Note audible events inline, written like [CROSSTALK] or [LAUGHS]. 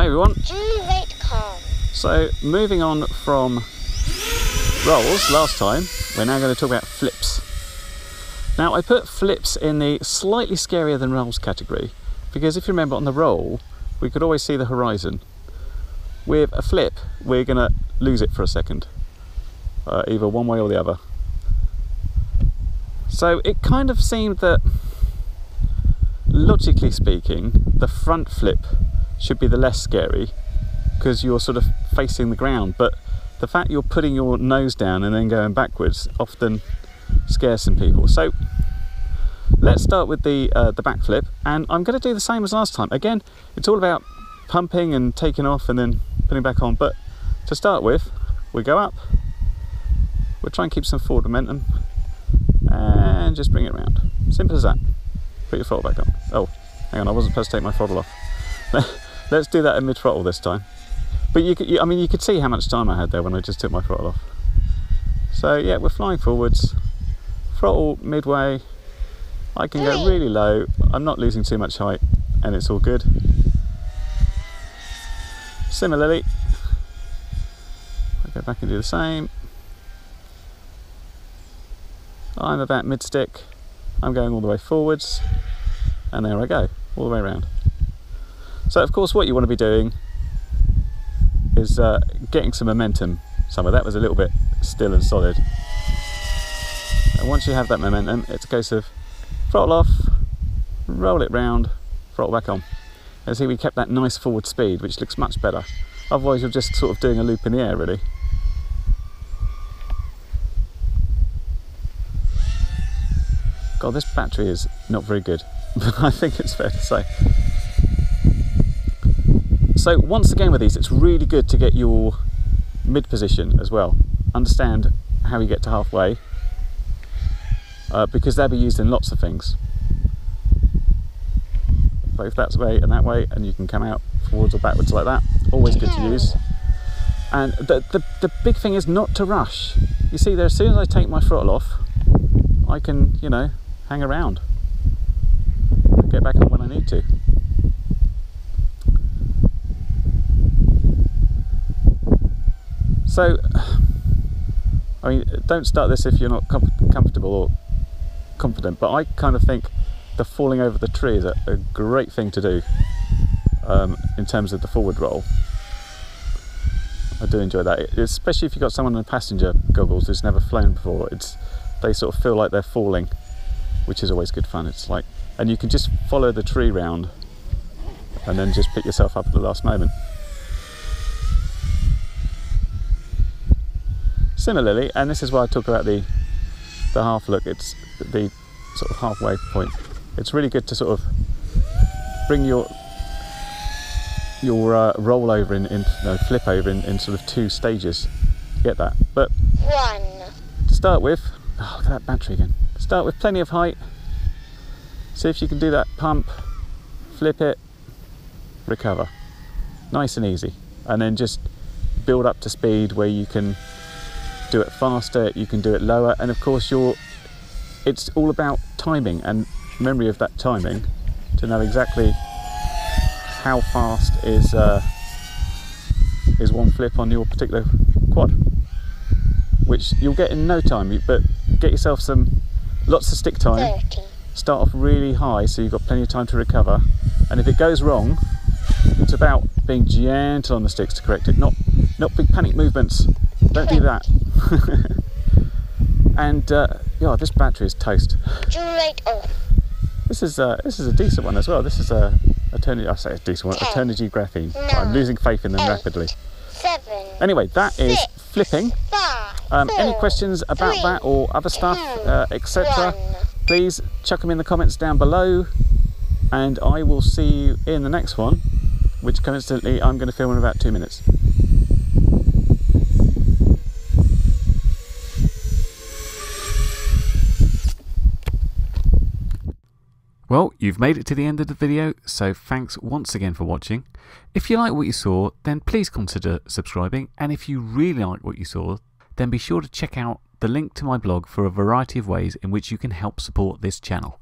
Hi everyone. Juliet calm. So moving on from rolls last time, we're now going to talk about flips. Now I put flips in the slightly scarier than rolls category because if you remember on the roll we could always see the horizon. With a flip we're going to lose it for a second, uh, either one way or the other. So it kind of seemed that logically speaking the front flip should be the less scary because you're sort of facing the ground. But the fact you're putting your nose down and then going backwards often scares some people. So let's start with the uh, the back flip, and I'm going to do the same as last time. Again, it's all about pumping and taking off and then putting back on. But to start with, we go up. We'll try and keep some forward momentum and just bring it around. Simple as that. Put your throttle back on. Oh, hang on, I wasn't supposed to take my throttle off. [LAUGHS] Let's do that in mid throttle this time. But you, could, you, I mean, you could see how much time I had there when I just took my throttle off. So yeah, we're flying forwards. Throttle midway. I can go really low. I'm not losing too much height, and it's all good. Similarly, I go back and do the same. I'm about mid stick. I'm going all the way forwards, and there I go, all the way around. So of course what you want to be doing is uh, getting some momentum somewhere. That was a little bit still and solid. And once you have that momentum, it's a case of throttle off, roll it round, throttle back on. And see we kept that nice forward speed, which looks much better. Otherwise you're just sort of doing a loop in the air really. God, this battery is not very good, but [LAUGHS] I think it's fair to say. So once again with these, it's really good to get your mid position as well. Understand how you get to halfway, uh, because they'll be used in lots of things. Both that way and that way, and you can come out forwards or backwards like that. Always good to use. And the, the, the big thing is not to rush. You see there, as soon as I take my throttle off, I can, you know, hang around. Get back on when I need to. So, I mean, don't start this if you're not com comfortable or confident, but I kind of think the falling over the tree is a, a great thing to do um, in terms of the forward roll. I do enjoy that, especially if you've got someone in passenger goggles who's never flown before. It's they sort of feel like they're falling, which is always good fun. It's like, and you can just follow the tree round, and then just pick yourself up at the last moment. Similarly, and this is why I talk about the the half look. It's the sort of halfway point. It's really good to sort of bring your your uh, roll over in, in no, flip over in, in sort of two stages. Get that? But One. to start with, oh, look at that battery again. Start with plenty of height. See if you can do that pump, flip it, recover. Nice and easy. And then just build up to speed where you can do it faster, you can do it lower, and of course you're it's all about timing and memory of that timing to know exactly how fast is uh, is one flip on your particular quad which you'll get in no time but get yourself some lots of stick time 30. start off really high so you've got plenty of time to recover and if it goes wrong it's about being gentle on the sticks to correct it not not big panic movements don't do that. [LAUGHS] And uh, yeah this battery is toast. This is uh, this is a decent one as well. This is a Eternity I say a decent one Eternity graphene but I'm losing faith in them rapidly. Seven. anyway that is Six. flipping. Five. um, any questions about three, that or other stuff uh, etc please chuck them in the comments down below. And I will see you in the next one which coincidentally I'm going to film in about two minutes Well, you've made it to the end of the video, so thanks once again for watching. If you like what you saw, then please consider subscribing, and if you really like what you saw, then be sure to check out the link to my blog for a variety of ways in which you can help support this channel.